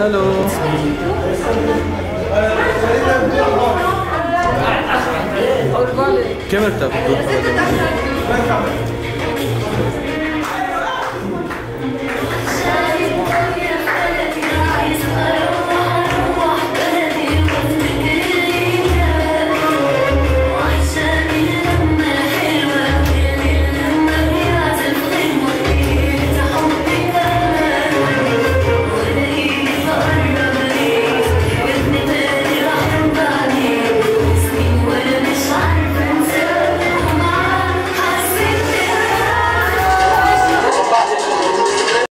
هلو كم ارتفع